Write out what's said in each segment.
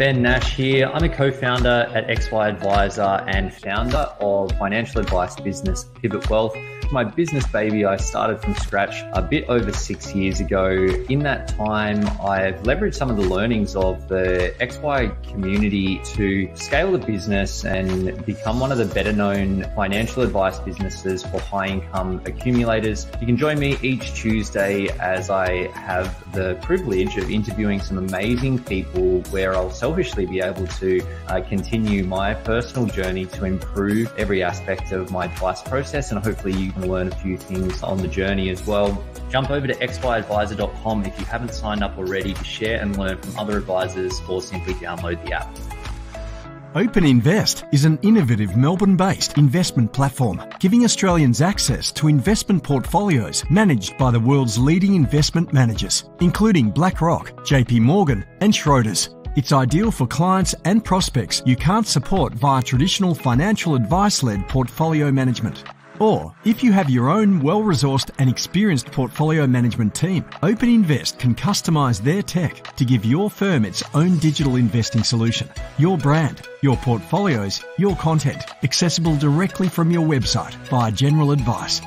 Ben Nash here. I'm a co founder at XY Adviser and founder of financial advice business Pivot Wealth my business baby I started from scratch a bit over six years ago. In that time, I've leveraged some of the learnings of the XY community to scale the business and become one of the better known financial advice businesses for high income accumulators. You can join me each Tuesday as I have the privilege of interviewing some amazing people where I'll selfishly be able to uh, continue my personal journey to improve every aspect of my advice process and hopefully you learn a few things on the journey as well. Jump over to xyadviser.com if you haven't signed up already to share and learn from other advisors or simply download the app. OpenInvest is an innovative Melbourne based investment platform giving Australians access to investment portfolios managed by the world's leading investment managers, including BlackRock, JP Morgan, and Schroders. It's ideal for clients and prospects you can't support via traditional financial advice led portfolio management. Or, if you have your own well resourced and experienced portfolio management team, OpenInvest can customize their tech to give your firm its own digital investing solution. Your brand, your portfolios, your content, accessible directly from your website via general advice.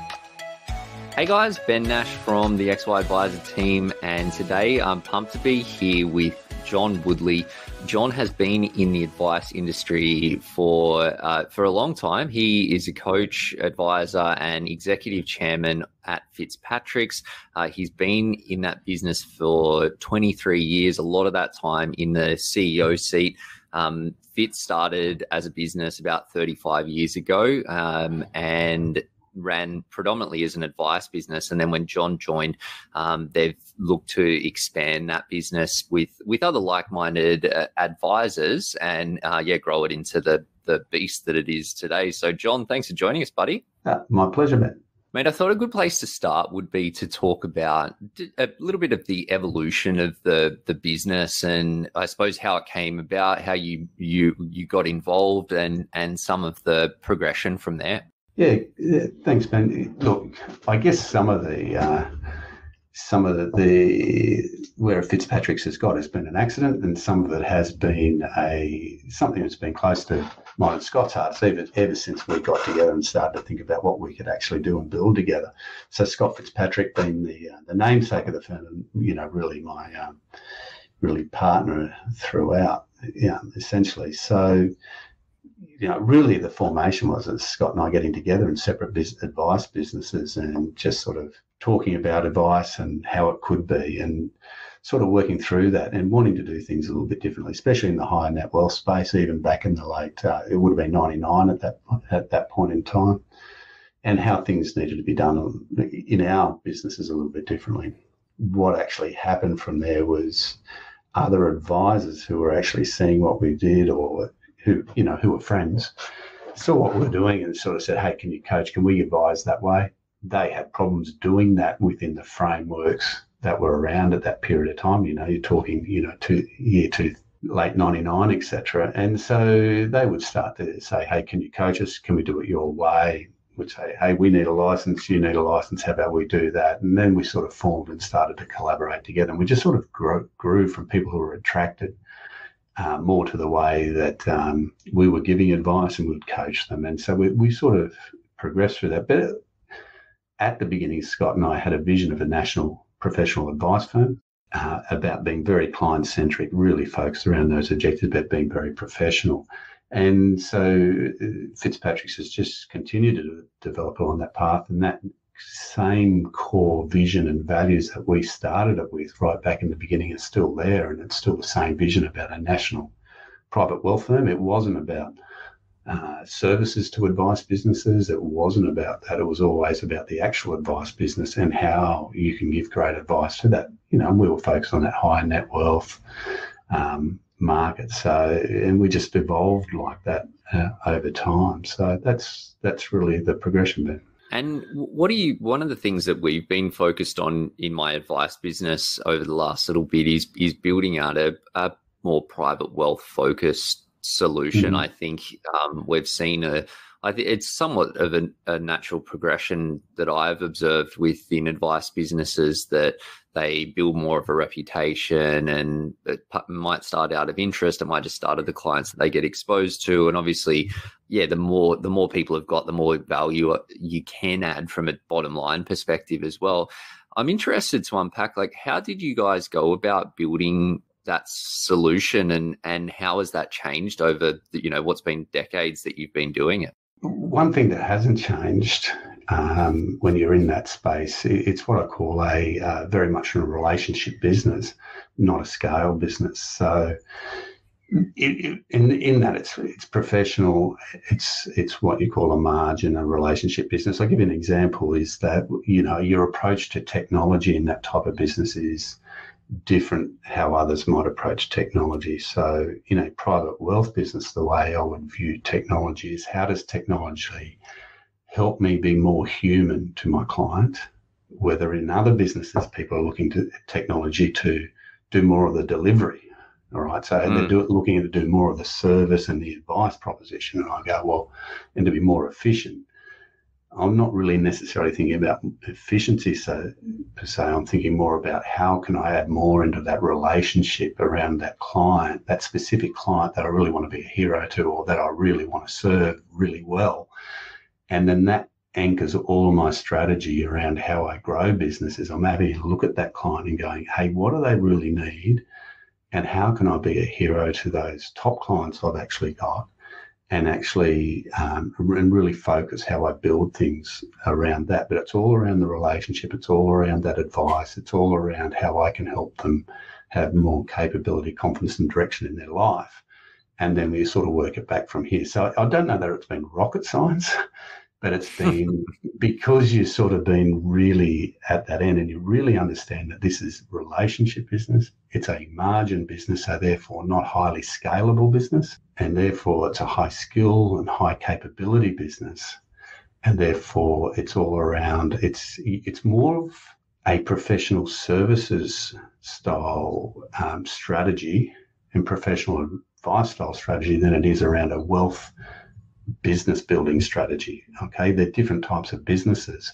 Hey guys, Ben Nash from the XY Adviser team, and today I'm pumped to be here with John Woodley. John has been in the advice industry for uh, for a long time. He is a coach, advisor, and executive chairman at Fitzpatrick's. Uh, he's been in that business for 23 years. A lot of that time in the CEO seat. Um, Fitz started as a business about 35 years ago, um, and ran predominantly as an advice business, and then when John joined, um, they've looked to expand that business with with other like minded uh, advisors, and uh, yeah, grow it into the the beast that it is today. So, John, thanks for joining us, buddy. Uh, my pleasure, man. Mate, I thought a good place to start would be to talk about a little bit of the evolution of the the business, and I suppose how it came about, how you you you got involved, and and some of the progression from there. Yeah, thanks, Ben. Look, I guess some of the uh, some of the, the where Fitzpatrick's has got has been an accident, and some of it has been a something that's been close to mine and Scott's hearts even ever since we got together and started to think about what we could actually do and build together. So Scott Fitzpatrick being the uh, the namesake of the firm, and you know, really my um, really partner throughout, yeah, essentially. So you know, really the formation was Scott and I getting together in separate advice businesses and just sort of talking about advice and how it could be and sort of working through that and wanting to do things a little bit differently, especially in the high net wealth space, even back in the late, uh, it would have been 99 at that, at that point in time and how things needed to be done in our businesses a little bit differently. What actually happened from there was other advisors who were actually seeing what we did or who you know who were friends saw what we are doing and sort of said, "Hey, can you coach? Can we advise that way?" They had problems doing that within the frameworks that were around at that period of time. You know, you're talking, you know, to year two, late '99, etc. And so they would start to say, "Hey, can you coach us? Can we do it your way?" Would say, "Hey, we need a license. You need a license. How about we do that?" And then we sort of formed and started to collaborate together. And we just sort of grew, grew from people who were attracted uh, more to the way that um, we were giving advice and we'd coach them. And so we, we sort of progressed through that. But at the beginning, Scott and I had a vision of a national professional advice firm uh, about being very client centric, really focused around those objectives, but being very professional. And so uh, Fitzpatrick's has just continued to develop along that path, and that same core vision and values that we started it with right back in the beginning is still there. And it's still the same vision about a national private wealth firm. It wasn't about uh, services to advice businesses. It wasn't about that. It was always about the actual advice business and how you can give great advice to that. You know, we were focused on that high net wealth um, market. So, and we just evolved like that uh, over time. So that's that's really the progression been. And what are you? One of the things that we've been focused on in my advice business over the last little bit is is building out a, a more private wealth focused solution. Mm-hmm. I think um, we've seen a I think it's somewhat of a, a, natural progression that I've observed within advice businesses that they build more of a reputation and it might start out of interest. It might just start of the clients that they get exposed to. And obviously, yeah, the more the more people have got, the more value uh, you can add from a bottom line perspective as well. I'm interested to unpack like how did you guys go about building that solution and and how has that changed over the, you know what's been decades that you've been doing it one thing that hasn't changed um, when you're in that space it's what i call a uh, very much a relationship business not a scale business. So it, it, in in that it's it's professional it's it's what you call a margin a relationship business. I'll give you an example is that you know your approach to technology in that type of business is different how others might approach technology. So, in a private wealth business, the way I would view technology is how does technology help me be more human to my client? Whether in other businesses, people are looking to technology to do more of the delivery. All right. So mm. they're do, looking to do more of the service and the advice proposition. And I go, well, and to be more efficient. I'm not really necessarily thinking about efficiency so per se. I'm thinking more about how can I add more into that relationship around that client, that specific client that I really want to be a hero to or that I really want to serve really well. And then that anchors all of my strategy around how I grow businesses. I'm having to look at that client and going, hey, what do they really need? And how can I be a hero to those top clients I've actually got? And actually um, and really focus how I build things around that. But it's all around the relationship. It's all around that advice. It's all around how I can help them have more capability, confidence, and direction in their life. And then we sort of work it back from here. So I don't know that it's been rocket science, but it's been because you've sort of been really at that end and you really understand that this is relationship business. It's a margin business, so therefore not highly scalable business. And therefore it's a high skill and high capability business. And therefore it's all around, it's, it's more of a professional services style um, strategy and professional advice style strategy than it is around a wealth business building strategy. Okay, they're different types of businesses,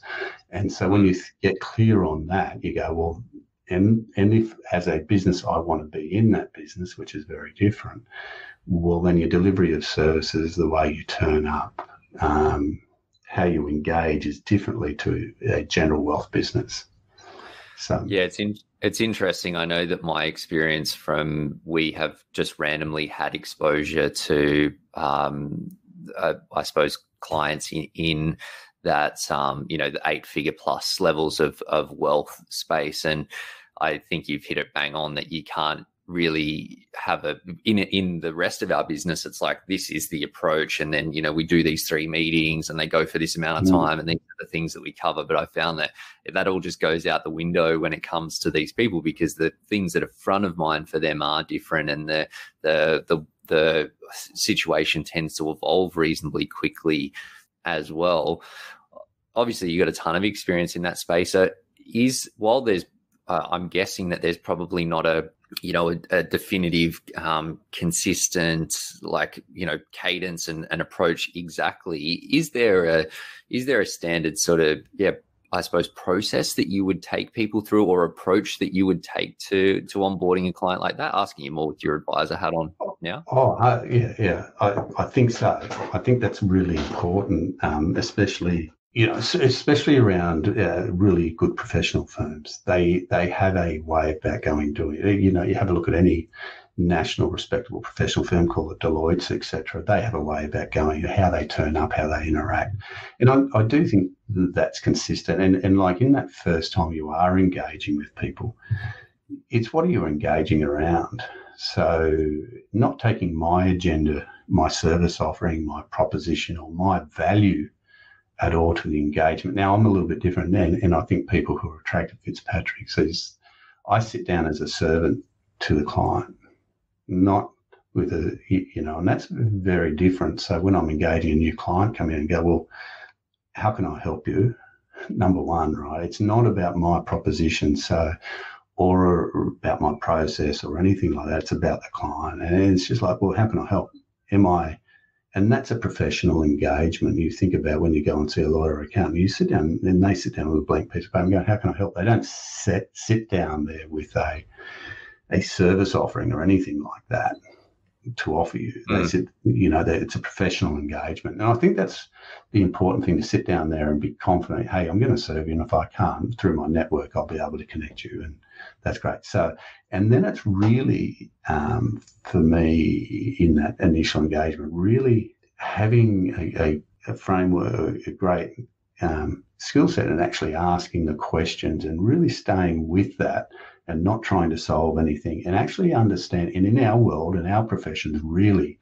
and so when you get clear on that, you go well. And, and if as a business I want to be in that business, which is very different, well then your delivery of services, the way you turn up, um, how you engage is differently to a general wealth business. So yeah, it's in, it's interesting. I know that my experience from we have just randomly had exposure to um, uh, I suppose, clients in, in that um, you know the eight figure plus levels of of wealth space, and I think you've hit it bang on that you can't really have a in in the rest of our business it's like this is the approach. And then you know we do these three meetings and they go for this amount of mm. time and these are the things that we cover. But i found that that all just goes out the window when it comes to these people because the things that are front of mind for them are different and the the the the situation tends to evolve reasonably quickly as well. Obviously, you've got a ton of experience in that space. So, is while there's, uh, I'm guessing that there's probably not a you know a, a definitive, um, consistent like you know cadence and, and approach exactly. Is there a is there a standard sort of yeah I suppose, process that you would take people through or approach that you would take to to onboarding a client like that? Asking you more with your advisor hat on now. Oh, uh, yeah, yeah, I, I think so. I think that's really important, um, especially you know, especially around uh, really good professional firms. They they have a way about going doing it. You know, you have a look at any national respectable professional firm called the Deloitte, etc. They have a way about going, how they turn up, how they interact. And I, I do think that's consistent. And, and like in that first time you are engaging with people, it's what are you engaging around? So not taking my agenda, my service offering, my proposition or my value at all to the engagement. Now I'm a little bit different then, and I think people who are attracted to Fitzpatrick is I sit down as a servant to the client not with a you know, and that's very different. So when I'm engaging a new client, come in and go, well, how can I help you? Number one, right? It's not about my proposition, so or about my process or anything like that. It's about the client, and it's just like, well, how can I help? Am I And that's a professional engagement. You think about when you go and see a lawyer or accountant, you sit down and they sit down with a blank piece of paper and go, How can I help? They don't sit, sit down there with a, a service offering or anything like that to offer you. Mm. They said, you know, that it's a professional engagement. And I think that's the important thing to sit down there and be confident, hey, I'm going to serve you. And if I can't, through my network, I'll be able to connect you. And that's great. So, and then it's really, um, for me, in that initial engagement, really having a, a, a framework, a great um, skill set, and actually asking the questions and really staying with that and not trying to solve anything and actually understand. And in our world, in our professions, really,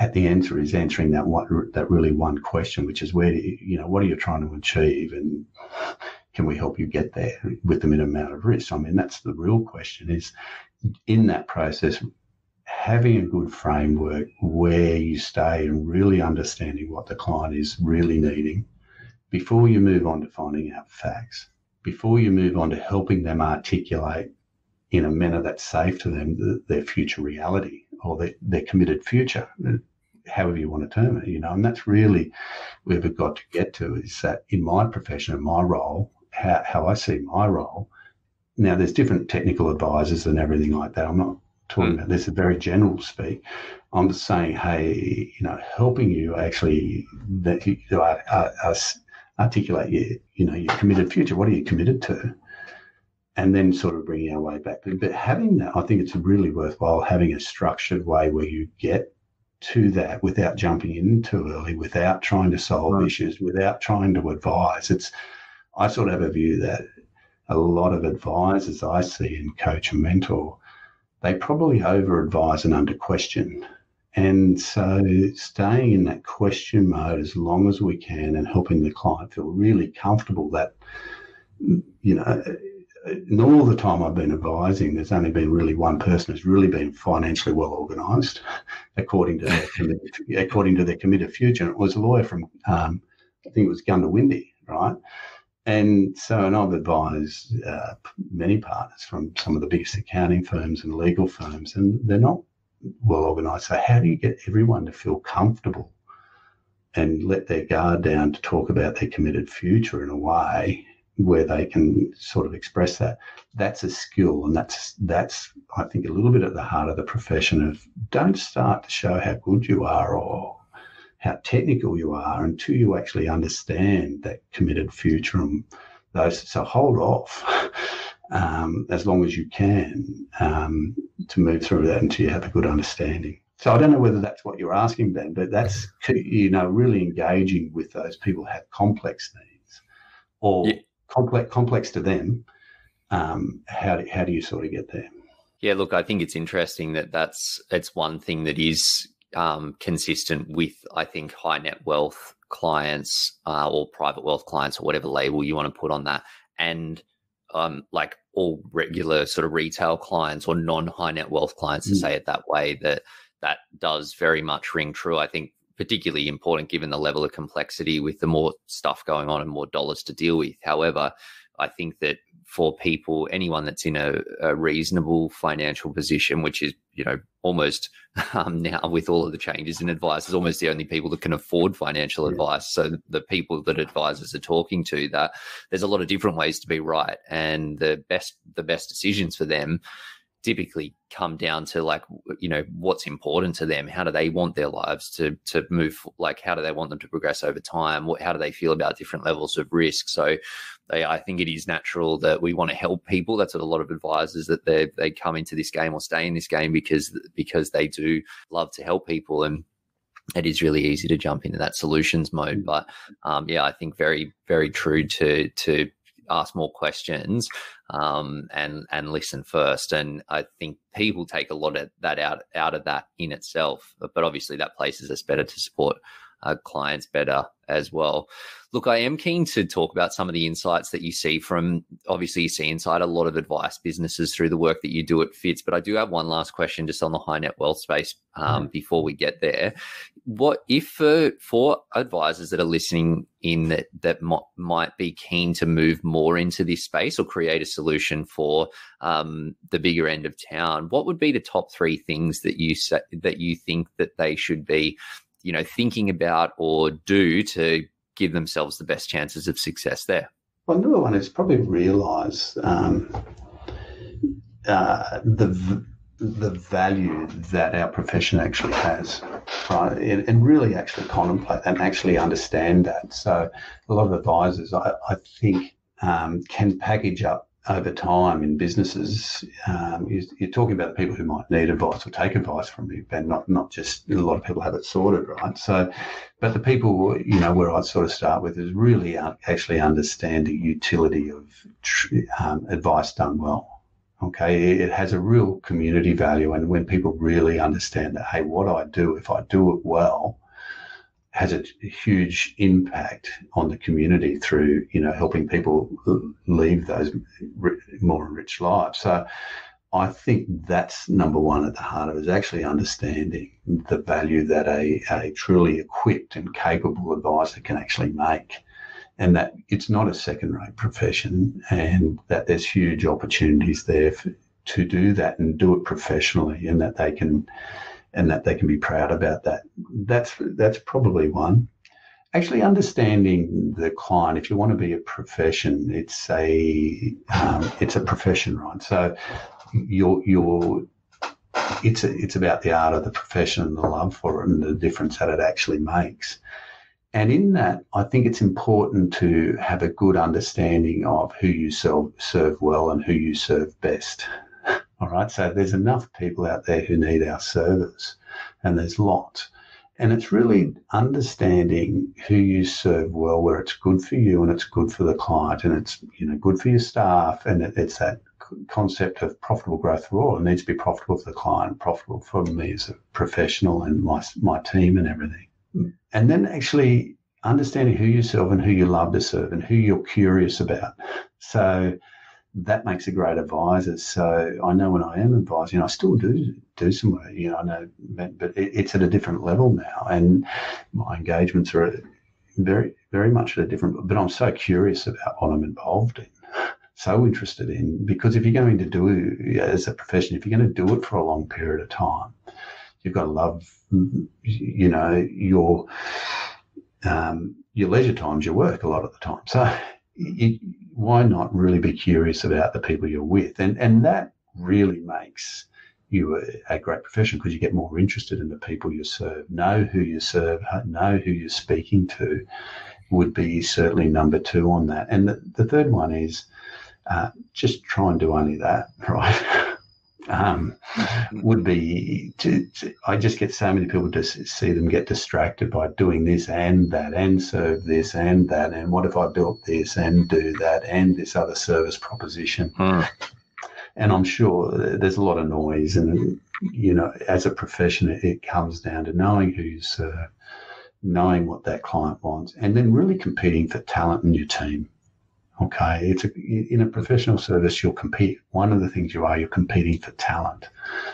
at the answer is answering that one, that really one question, which is where you, you know what are you trying to achieve and can we help you get there with the minimum amount of risk? I mean, that's the real question is in that process, having a good framework where you stay and really understanding what the client is really needing before you move on to finding out facts, before you move on to helping them articulate in a manner that's safe to them the, their future reality or their, their committed future, however you want to term it, you know, and that's really where we've got to get to is that in my profession and my role, how, how I see my role. Now, there's different technical advisors and everything like that. I'm not talking mm. about this, a very general speak. I'm just saying, hey, you know, helping you actually that you, uh, uh, articulate your, you know, your committed future. What are you committed to? And then sort of bringing our way back. But having that, I think it's really worthwhile having a structured way where you get to that without jumping in too early, without trying to solve right. issues, without trying to advise. It's I sort of have a view that a lot of advisors I see in coach and mentor, they probably over advise and under question. And so staying in that question mode as long as we can and helping the client feel really comfortable that, you know, in all the time I've been advising, there's only been really one person who's really been financially well organised, according to their according to their committed future. And it was a lawyer from, um, I think it was Goondiwindi, right? And so, and I've advised uh, many partners from some of the biggest accounting firms and legal firms, and they're not well organised. So, how do you get everyone to feel comfortable and let their guard down to talk about their committed future in a way where they can sort of express that? That's a skill, and that's that's I think a little bit at the heart of the profession. Of don't start to show how good you are or how technical you are until you actually understand that committed future and those. So hold off um, as long as you can um, to move through that until you have a good understanding. So I don't know whether that's what you're asking, Ben, but that's you know really engaging with those people who have complex needs or yeah. complex complex to them. Um, how do, how do you sort of get there? Yeah, look, I think it's interesting that that's it's one thing that is um, consistent with, I think, high net wealth clients uh, or private wealth clients or whatever label you want to put on that. And um, like all regular sort of retail clients or non high net wealth clients, mm. to say it that way, that that does very much ring true. I think particularly important given the level of complexity with the more stuff going on and more dollars to deal with. However, I think that for people, anyone that's in a, a reasonable financial position, which is, you know, almost um, now with all of the changes in advice, is almost the only people that can afford financial yeah. advice. So the people that advisors are talking to, that there's a lot of different ways to be right, and the best the best decisions for them typically come down to like you know what's important to them how do they want their lives to to move like how do they want them to progress over time what how do they feel about different levels of risk so they, i think it is natural that we want to help people that's what a lot of advisors that they they come into this game or stay in this game because because they do love to help people and it is really easy to jump into that solutions mode mm. but um, yeah i think very very true to to ask more questions um, and and listen first. And I think people take a lot of that out out of that in itself. But, but obviously, that places us better to support uh, clients better as well. Look, I am keen to talk about some of the insights that you see from obviously you see inside a lot of advice businesses through the work that you do at Fitz. But I do have one last question just on the high net wealth space um, mm-hmm. before we get there. What if for, for advisors that are listening in that that m- might be keen to move more into this space or create a solution for um, the bigger end of town? What would be the top three things that you say, that you think that they should be you know thinking about or do to give themselves the best chances of success there? Well, number one is probably realise um, uh, the the value that our profession actually has, right? And, and, really actually contemplate and actually understand that. So, a lot of advisors, I, I think, um, can package up over time in businesses, um, you're, talking about the people who might need advice or take advice from you, and not not just a lot of people have it sorted, right? So, but the people, you know, where I'd sort of start with is really actually understand the utility of um, advice done well. Okay, it has a real community value, and when people really understand that, hey, what I do if I do it well has a huge impact on the community through you know helping people leave those more enriched lives. So I think that's number one at the heart of it is actually understanding the value that a, a truly equipped and capable advisor can actually make. And that it's not a second rate profession, and that there's huge opportunities there for, to do that and do it professionally, and that they can and that they can be proud about that. That's that's probably one. Actually, understanding the client. If you want to be a profession, it's a um, it's a profession, right? So you're you're it's a, it's about the art of the profession and the love for it and the difference that it actually makes. And in that, I think it's important to have a good understanding of who you serve, serve well and who you serve best. All right. So there's enough people out there who need our service, and there's lots. And it's really understanding who you serve well, where it's good for you and it's good for the client, and it's you know good for your staff, and it, it's that concept of profitable growth for all. It needs to be profitable for the client, profitable for me as a professional and my my team and everything. And then actually understanding who you serve and who you love to serve and who you're curious about. So that makes a great advisor. So I know when I am advising, I still do do some work. You know, I know, but it's at a different level now, and my engagements are very, very much at a different. But I'm so curious about what I'm involved in, so interested in because if you're going to do as a profession, if you're going to do it for a long period of time, you've got to love, you know, your um, your leisure times, your work a lot of the time. So you, why not really be curious about the people you're with? And and that really makes you a, a great professional because you get more interested in the people you serve. Know who you serve, know who you're speaking to would be certainly number two on that. And the, the third one is uh, just try and do only that, right? Um, would be to, to, I just get so many people to see them get distracted by doing this and that and serve this and that and what if I built this and do that and this other service proposition. Hmm. And I'm sure there's a lot of noise, and you know, as a profession, it comes down to knowing who's, serve, knowing what that client wants, and then really competing for talent in your team. Okay, it's a, in a professional service, you'll compete. One of the things you are, you're competing for talent.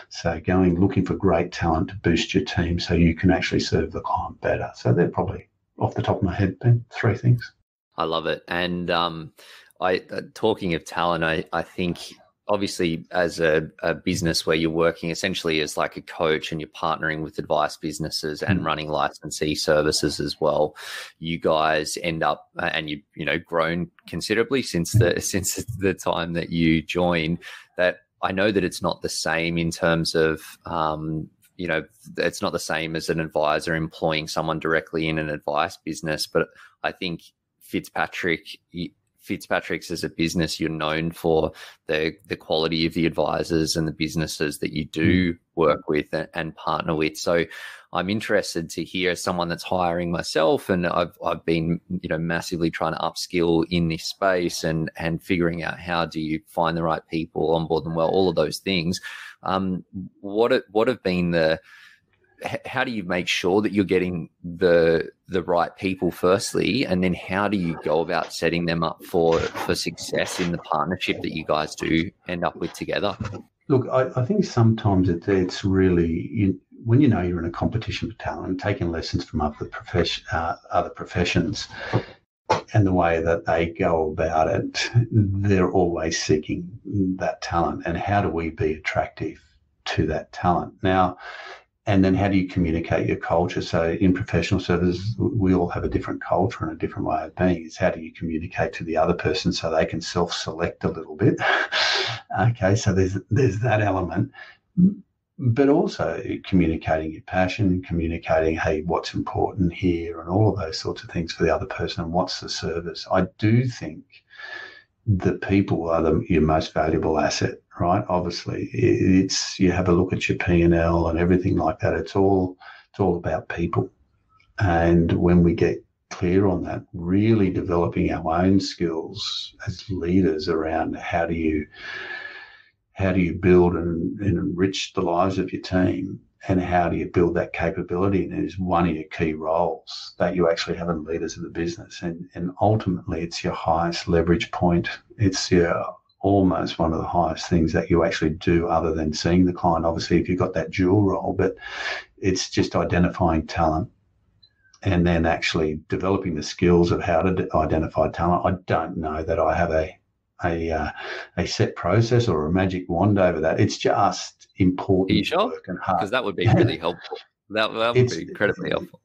So going looking for great talent to boost your team, so you can actually serve the client better. So they're probably off the top of my head, Ben, three things. I love it, and um, I uh, talking of talent, I I think obviously as a, a, business where you're working essentially as like a coach and you're partnering with advice businesses and mm. running licensee services as well you guys end up uh, and you you know grown considerably since the mm. since the time that you joined that i know that it's not the same in terms of um, you know it's not the same as an advisor employing someone directly in an advice business but i think fitzpatrick Fitzpatrick's as a business, you're known for the the quality of the advisors and the businesses that you do mm. work with and, and, partner with. So I'm interested to hear someone that's hiring myself, and I've I've been you know massively trying to upskill in this space and and figuring out how do you find the right people, onboard them well, all of those things. Um, what what have been the how do you make sure that you're getting the the right people firstly? And then how do you go about setting them up for for success in the partnership that you guys do end up with together? Look i, I think sometimes it, it's really when you know you're in a competition for talent taking lessons from other profession uh, other professions and the way that they go about it they're always seeking that talent. And how do we be attractive to that talent? Now and then how do you communicate your culture? So in professional services, we all have a different culture and a different way of being. It's how do you communicate to the other person so they can self-select a little bit? okay, so there's there's that element, but also communicating your passion, communicating hey what's important here, and all of those sorts of things for the other person, and what's the service. I do think the people are the, your most valuable asset right? Obviously, it's you have a look at your P and L and everything like that. It's all it's all about people, and when we get clear on that, really developing our own skills as leaders around how do you how do you build and, and enrich the lives of your team and how do you build that capability and it is one of your key roles that you actually have in leaders of the business and and ultimately it's your highest leverage point it's your almost one of the highest things that you actually do other than seeing the client. Obviously, if you've got that dual role, but it's just identifying talent and then actually developing the skills of how to identify talent. I don't know that I have a a uh, a set process or a magic wand over that. It's just important Are you sure? work and hard. Because that would be really helpful. That, that would it's, be incredibly helpful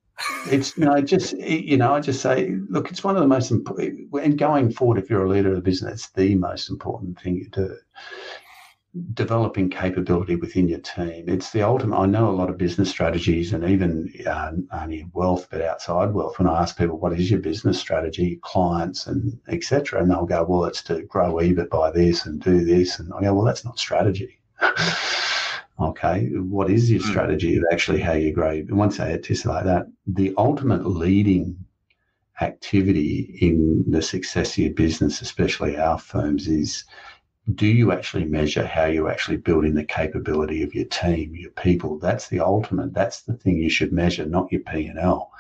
it's no, just you know, I just say, look, it's one of the most important. And going forward, if you're a leader of the business, it's the most important thing you do. Developing capability within your team. It's the ultimate. I know a lot of business strategies, and even uh, only wealth, but outside wealth. When I ask people, "What is your business strategy?" Clients and etc., and they'll go, "Well, it's to grow EBIT by this and do this," and I go, "Well, that's not strategy." Okay, what is your hmm. strategy of actually how you grow? And once I articulate that, the ultimate leading activity in the success of your business, especially our firms, is do you actually measure how you're actually building the capability of your team, your people? That's the ultimate. That's the thing you should measure, not your P and L.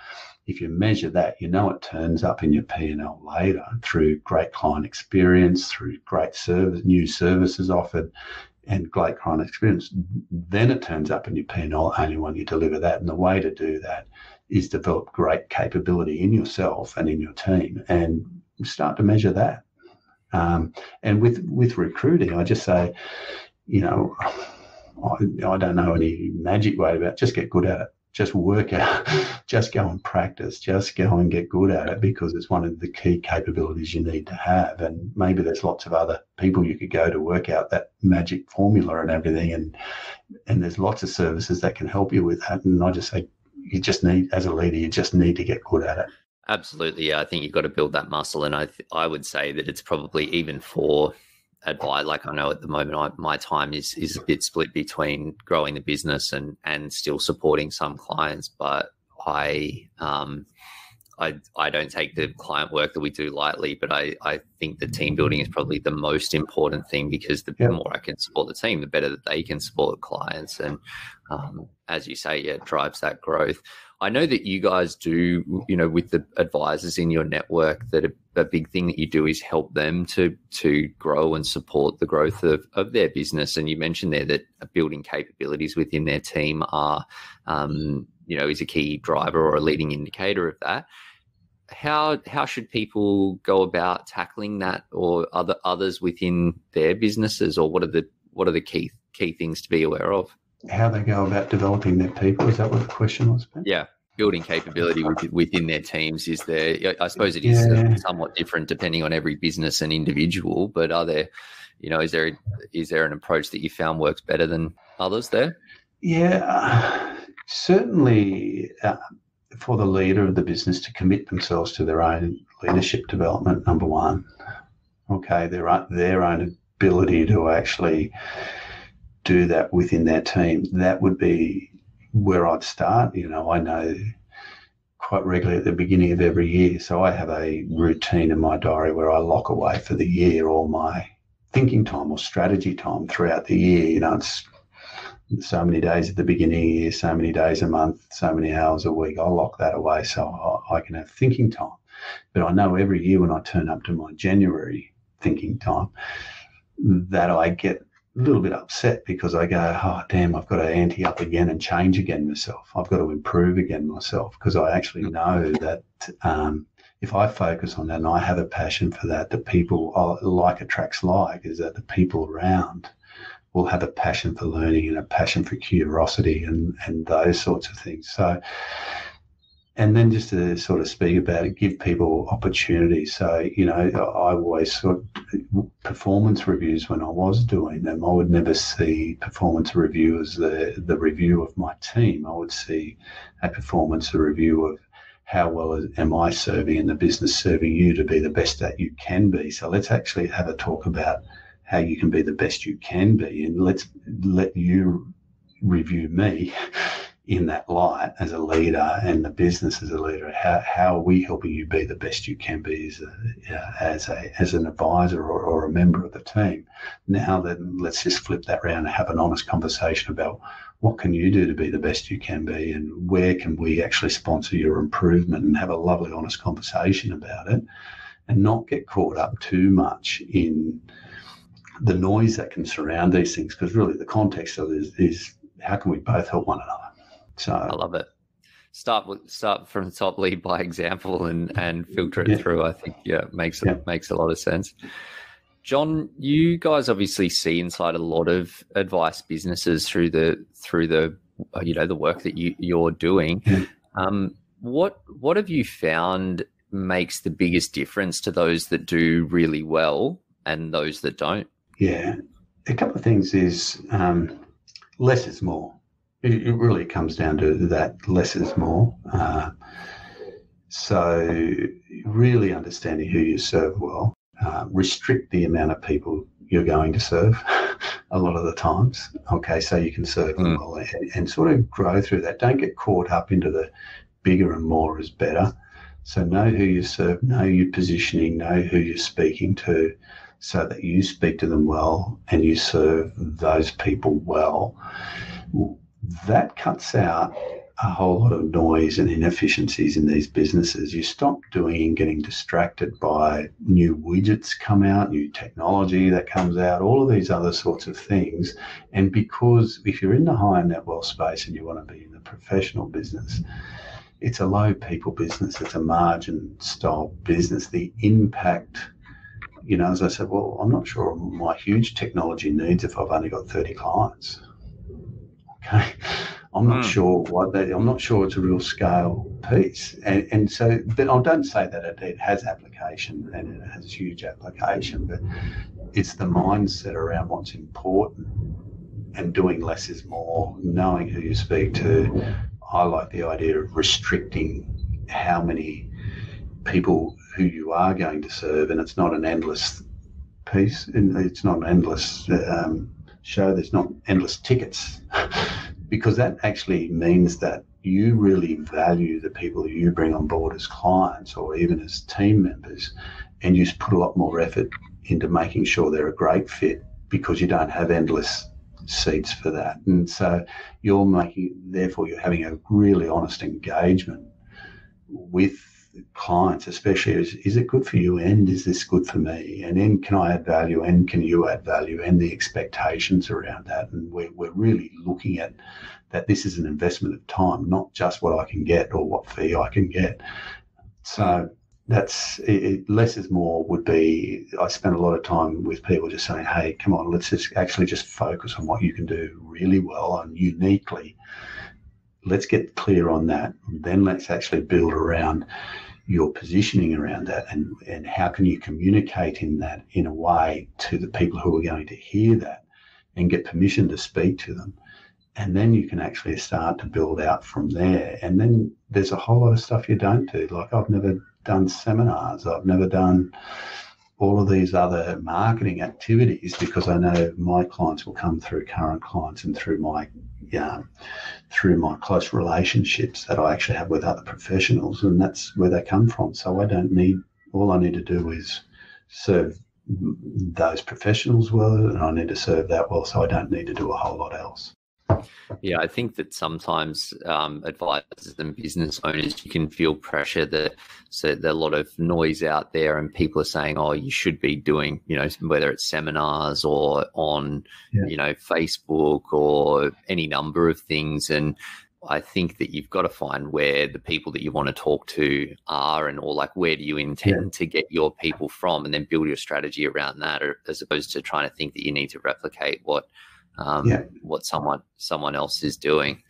If you measure that, you know it turns up in your P and L later through great client experience, through great service, new services offered, and great client experience, then it turns up in your P&L only when you deliver that. And the way to do that is develop great capability in yourself and in your team and start to measure that. Um, and with, with recruiting, I just say, you know, I, I don't know any magic way about it, just get good at it just work out, just go and practice, just go and get good at it because it's one of the key capabilities you need to have. And maybe there's lots of other people you could go to work out that magic formula and everything. And and there's lots of services that can help you with that. And I just say you just need, as a leader, you just need to get good at it. Absolutely, yeah. I think you've got to build that muscle, and I th- I would say that it's probably even for advise like i know at the moment I, my time is is a bit split between growing the business and and still supporting some clients but i um I, I don't take the client work that we do lightly, but I, I think the team building is probably the most important thing because the yeah. more I can support the team, the better that they can support clients. And um, as you say, yeah, it drives that growth. I know that you guys do, you know, with the advisors in your network, that a, a, big thing that you do is help them to to grow and support the growth of, of their business. And you mentioned there that building capabilities within their team are, um, you know, is a key driver or a leading indicator of that. How how should people go about tackling that, or other others within their businesses, or what are the what are the key key things to be aware of? How they go about developing their people. Is that what the question was? Ben? Yeah, building capability within their teams is there. I suppose it is yeah. somewhat different depending on every business and individual. But are there, you know, is there is there an approach that you found works better than others there? Yeah, uh, certainly. Uh, for the leader of the business to commit themselves to their own leadership development, number one. Okay, their their own ability to actually do that within their team, that would be where I'd start. You know, I know quite regularly at the beginning of every year. So I have a routine in my diary where I lock away for the year all my thinking time or strategy time throughout the year. You know, it's so many days at the beginning of the year, so many days a month, so many hours a week. I'll lock that away so I, I can have thinking time. But I know every year when I turn up to my January thinking time that I get little bit upset because I go, oh, damn, I've got to ante up again and change again myself. I've got to improve again myself because I actually know that um, if I focus on that and I have a passion for that, the people oh, like attracts like is that the people around will have a passion for learning and a passion for curiosity and, and those sorts of things. So, and then just to sort of speak about it, give people opportunities. So, you know, I always sort performance reviews when I was doing them, I would never see performance review as the, the review of my team. I would see a performance review of how well am I serving and the business serving you to be the best that you can be. So let's actually have a talk about how you can be the best you can be and let's let you review me in that light as a leader and the business as a leader how, how are we helping you be the best you can be as a, as a as an advisor or, or a member of the team? Now then let's just flip that around and have an honest conversation about what can you do to be the best you can be and where can we actually sponsor your improvement and have a lovely honest conversation about it and not get caught up too much in the noise that can surround these things because really the context of it is, is how can we both help one another so I love it. Start start from the top, lead by example, and and filter it yeah. through. I think yeah makes yeah. makes a lot of sense. John, you guys obviously see inside a lot of advice businesses through the through the you know the work that you you're doing. Yeah. Um, what what have you found makes the biggest difference to those that do really well and those that don't? Yeah, a couple of things is um, less is more it, it really comes down to that less is more. Uh, so, really understanding who you serve well, uh, restrict the amount of people you're going to serve a lot of the times. Okay, so you can serve them mm. well and, and, sort of grow through that. Don't get caught up into the bigger and more is better. So, know who you serve, know your positioning, know who you're speaking to so that you speak to them well and you serve those people well that cuts out a whole lot of noise and inefficiencies in these businesses. You stop doing getting distracted by new widgets come out, new technology that comes out, all of these other sorts of things. And because if you're in the higher net wealth space and you want to be in the professional business, it's a low people business, it's a margin style business. The impact you know, as I said, well, I'm not sure my huge technology needs if I've only got 30 clients. Okay. I'm not mm. sure what that. I'm not sure it's a real scale piece, and, and so. But I don't say that it, it has application and it has huge application, but it's the mindset around what's important and doing less is more. Knowing who you speak to, I like the idea of restricting how many people who you are going to serve, and it's not an endless piece. And it's not an endless. Um, show there's not endless tickets. Because that actually means that you really value the people you bring on board as clients or even as team members and you just put a lot more effort into making sure they're a great fit because you don't have endless seats for that. And so you're making therefore you're having a really honest engagement with clients, especially, is, is it good for you and is this good for me? And then can I add value and can you add value and the expectations around that? And we're, we're really looking at that this is an investment of time, not just what I can get or what fee I can get. So that's it, less is more would be I spend a lot of time with people just saying, hey, come on, let's just actually just focus on what you can do really well and uniquely let's get clear on that. Then let's actually build around your positioning around that and, and how can you communicate in that in a way to the people who are going to hear that and get permission to speak to them. And then you can actually start to build out from there. And then there's a whole lot of stuff you don't do. Like I've never done seminars. I've never done all of these other marketing activities because I know my clients will come through current clients and through my yeah, through my close relationships that I actually have with other professionals, and that's where they come from. So I don't need all I need to do is serve those professionals well, and I need to serve that well. So I don't need to do a whole lot else. Yeah, I think that sometimes um, advisors and business owners, you can feel pressure that so there's a lot of noise out there, and people are saying, "Oh, you should be doing," you know, whether it's seminars or on, yeah. you know, Facebook or any number of things, and I think that you've got to find where the people that you want to talk to are, and or like where do you intend yeah. to get your people from, and then build your strategy around that, or, as opposed to trying to think that you need to replicate what um, yeah. what someone someone else is doing.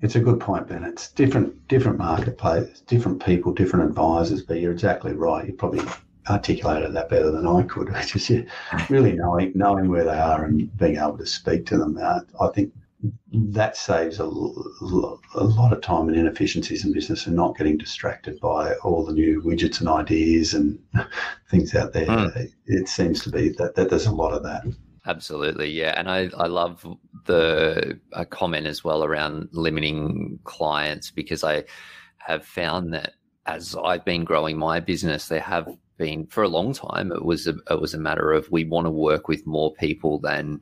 It's a good point, Ben. It's different different marketplace, different people, different advisors. But you're exactly right. You probably articulated that better than I could, which is really knowing knowing where they are and being able to speak to them. Uh, I think that saves a, a lot of time and inefficiencies in business and not getting distracted by all the new widgets and ideas and things out there. Mm. It seems to be that, that there's a lot of that. Absolutely, yeah, and I, I love the comment as well around limiting clients because I have found that as I've been growing my business, there have been for a long time. It was a, it was a matter of we want to work with more people than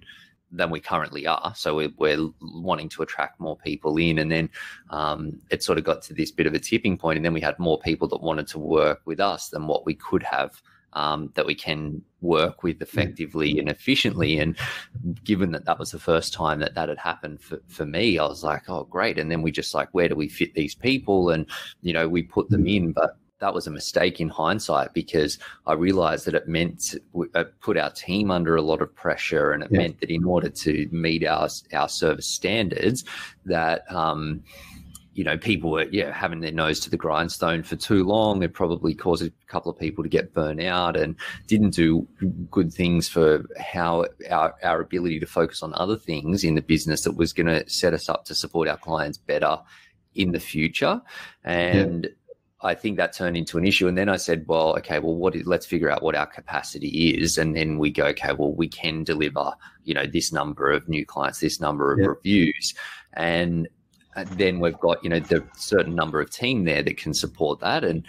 than we currently are. So we're, we're wanting to attract more people in, and then um, it sort of got to this bit of a tipping point, and then we had more people that wanted to work with us than what we could have um, that we can work with effectively and efficiently. And given that that was the first time that that had happened for, for me, I was like, oh, great. And then we just like, where do we fit these people? And, you know, we put them in, but that was a mistake in hindsight because I realized that it meant it put our team under a lot of pressure, and it yeah. meant that in order to meet our our service standards, that um, you know, people were yeah having their nose to the grindstone for too long. It probably caused a couple of people to get burnt out and didn't do good things for how our, our ability to focus on other things in the business that was going to set us up to support our clients better in the future. And yeah. I think that turned into an issue. And then I said, well, okay, well, what is, let's figure out what our capacity is. And then we go, okay, well, we can deliver, you know, this number of new clients, this number of yeah. reviews. And and then we've got you know the certain number of team there that can support that and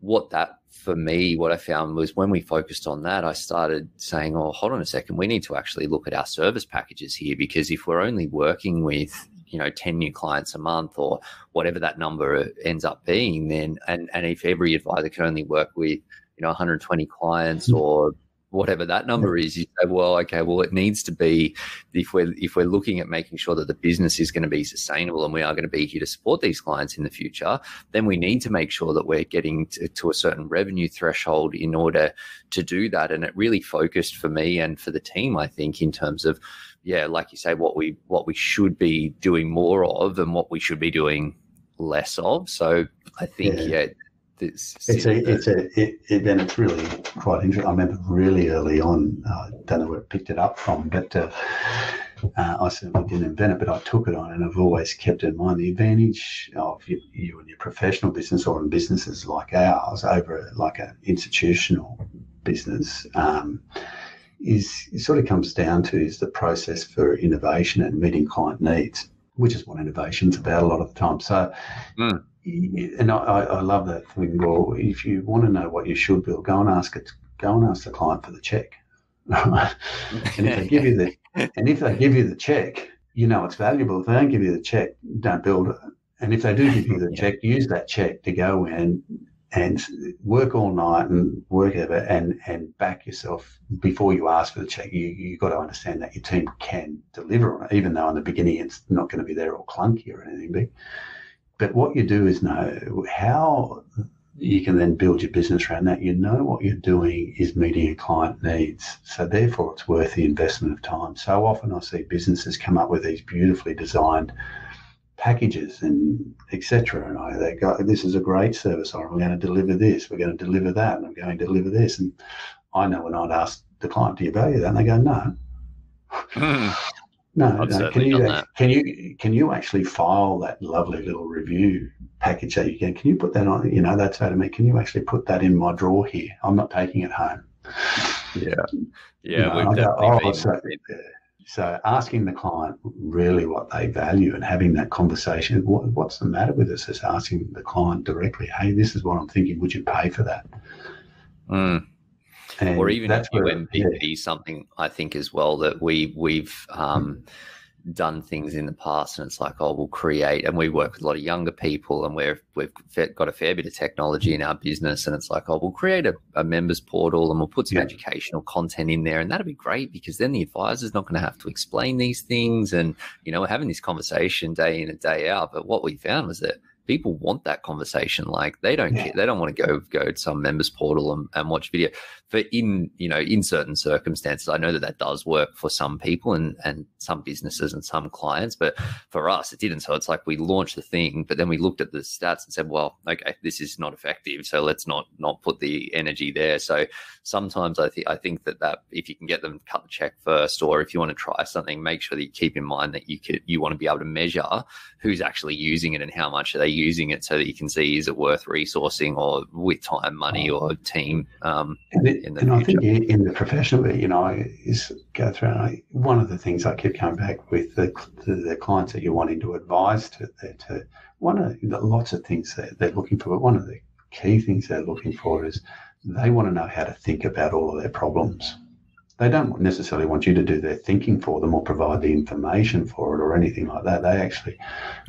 what that for me what i found was when we focused on that i started saying oh hold on a second we need to actually look at our service packages here because if we're only working with you know 10 new clients a month or whatever that number ends up being then and and if every advisor can only work with you know 120 clients mm. or whatever that number is, you say, well, okay, well, it needs to be if we're if we're looking at making sure that the business is going to be sustainable and we are going to be here to support these clients in the future, then we need to make sure that we're getting to, to a certain revenue threshold in order to do that. And it really focused for me and for the team, I think, in terms of yeah, like you say, what we what we should be doing more of and what we should be doing less of. So I think yeah, yeah it's a, it's a, it, it, and it's really quite interesting. I remember really early on, I uh, don't know where it picked it up from, but uh, uh, I certainly didn't invent it, but I took it on, and I've always kept in mind the advantage of you, you and your professional business or in businesses like ours over like an institutional business. Um, is it sort of comes down to is the process for innovation and meeting client needs, which is what innovation's about a lot of the time. So, mm and I, I love that thing. Well, if you want to know what you should build, go and ask it. Go and ask the client for the check. and if they give you the and if they give you the check, you know it's valuable. If they don't give you the check, don't build it. And if they do give you the check, use that check to go in and work all night and work ever and and back yourself before you ask for the check. You you got to understand that your team can deliver on it, even though in the beginning it's not going to be there all clunky or anything big. But what you do is know how you can then build your business around that. You know what you're doing is meeting your client needs. So therefore it's worth the investment of time. So often I see businesses come up with these beautifully designed packages and etc. And I they go, this is a great service. We're going to deliver this, we're going to deliver that, and I'm going to deliver this. And I know when I'd ask the client, do you value that? And they go, no. Hmm. No, no. Can you can you can you actually file that lovely little review package that you can? Can you put that on? You know, that's how to me. Can you actually put that in my drawer here? I'm not taking it home. Yeah, yeah. You know, go, oh, so, so, asking the client really what they value and having that conversation. What, what's the matter with us? Is asking the client directly. Hey, this is what I'm thinking. Would you pay for that? Mm. And or even if you MVP yeah. something, I think as well that we we've um, done things in the past and it's like oh we'll create and we work with a lot of younger people and we're we've got a fair bit of technology in our business and it's like oh we'll create a, a members portal and we'll put some yeah. educational content in there and that'll be great because then the advisor's not going to have to explain these things and you know we're having this conversation day in and day out but what we found was that people want that conversation. Like they don't yeah. care, they don't want to go go to some members portal and, and watch video. For in you know in certain circumstances, I know that that does work for some people and and some businesses and some clients, but for us it didn't. So it's like we launched the thing, but then we looked at the stats and said, well, okay, this is not effective, so let's not not put the energy there. So sometimes I think I think that that if you can get them to cut the check first, or if you want to try something, make sure that you keep in mind that you could you want to be able to measure who's actually using it and how much are they using it so that you can see is it worth resourcing or with time, money, or team. Um, and, it, and I think in the professional, you know, is go through. I, one of the things I keep coming back with the, the, the clients that you're wanting to advise to, to one of the, lots of things that they're looking for. But one of the key things they're looking for is they want to know how to think about all of their problems they don't necessarily want you to do their thinking for them or provide the information for it or anything like that. They actually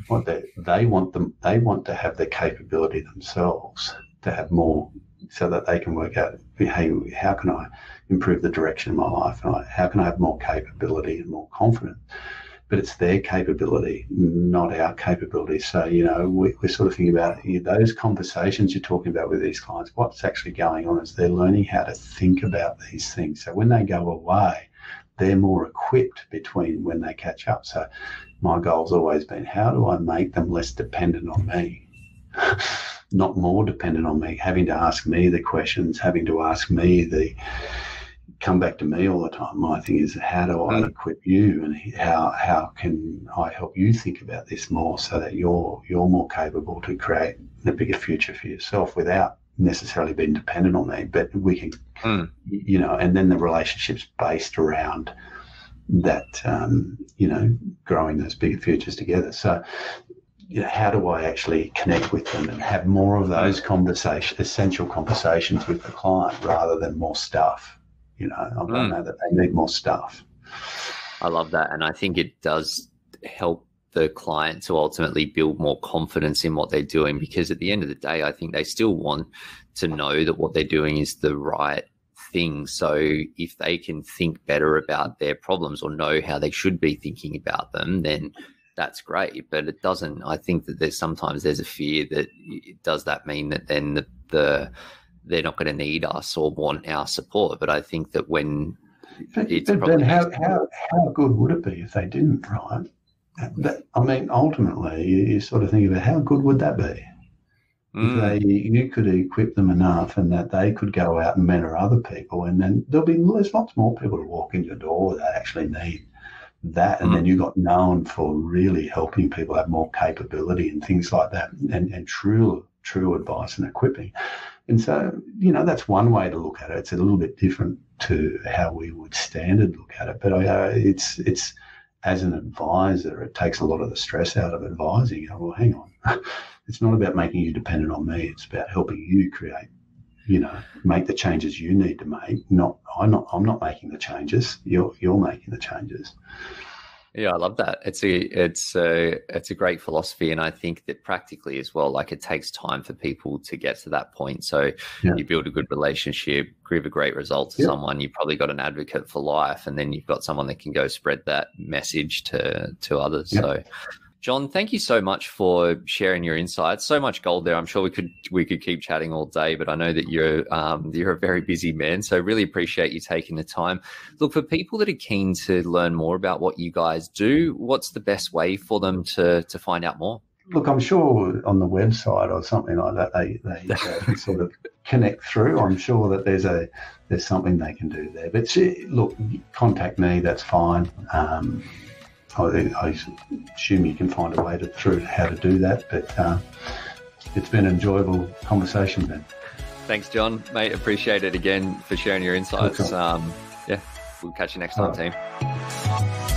what they they want them they want to have the capability themselves to have more so that they can work out hey how can I improve the direction of my life? and How can I have more capability and more confidence? But it's their capability, not our capability. So, you know, we, are sort of thinking about you know, those conversations you're talking about with these clients. What's actually going on is they're learning how to think about these things. So when they go away, they're more equipped between when they catch up. So my goal's always been how do I make them less dependent on me? not more dependent on me, having to ask me the questions, having to ask me the come back to me all the time. My thing is, how do I mm. equip you, and how how can I help you think about this more, so that you're you're more capable to create a bigger future for yourself without necessarily being dependent on me. But we can, mm. you know, and then the relationships based around that, um, you know, growing those bigger futures together. So. You know, how do I actually connect with them and have more of those conversations, essential conversations with the client rather than more stuff? You know, I don't mm. know that they need more stuff. I love that. And I think it does help the client to ultimately build more confidence in what they're doing because at the end of the day, I think they still want to know that what they're doing is the right thing. So if they can think better about their problems or know how they should be thinking about them, then that's great. But it doesn't. I think that there's sometimes there's a fear that does that mean that then the the they're not going to need us or want our support. But I think that when but, it's but, but how, how, how good would it be if they didn't, right? That, I mean, ultimately, you, you, sort of think about how good would that be? Mm. If they, you could equip them enough and that they could go out and mentor other people, and then there'll be there's lots more people to walk in your door that actually need that. And mm. then you got known for really helping people have more capability and things like that, and, and true true advice and equipping. And so, you know, that's one way to look at it. It's a little bit different to how we would standard look at it. But uh, it's it's as an advisor, it takes a lot of the stress out of advising. well, hang on, it's not about making you dependent on me. It's about helping you create, you know, make the changes you need to make. Not I'm not I'm not making the changes. You're you're making the changes. Yeah, I love that. It's a it's a it's a great philosophy, and I think that practically as well, like it takes time for people to get to that point. So yeah. you build a good relationship, give a great result to yeah. someone. You've probably got an advocate for life, and then you've got someone that can go spread that message to to others. Yeah. So John, thank you so much for sharing your insights. So much gold there. I'm sure we could we could keep chatting all day, but I know that you're um, you're a very busy man. So really appreciate you taking the time. Look for people that are keen to learn more about what you guys do. What's the best way for them to to find out more? Look, I'm sure on the website or something like that, they they uh, sort of connect through. I'm sure that there's a there's something they can do there. But look, contact me. That's fine. Um, I, I, assume you can find a way to, through how to do that. But uh, it's been an enjoyable conversation, Ben. Thanks, John. Mate, appreciate it again for sharing your insights. Um, yeah, we'll catch you next time, team.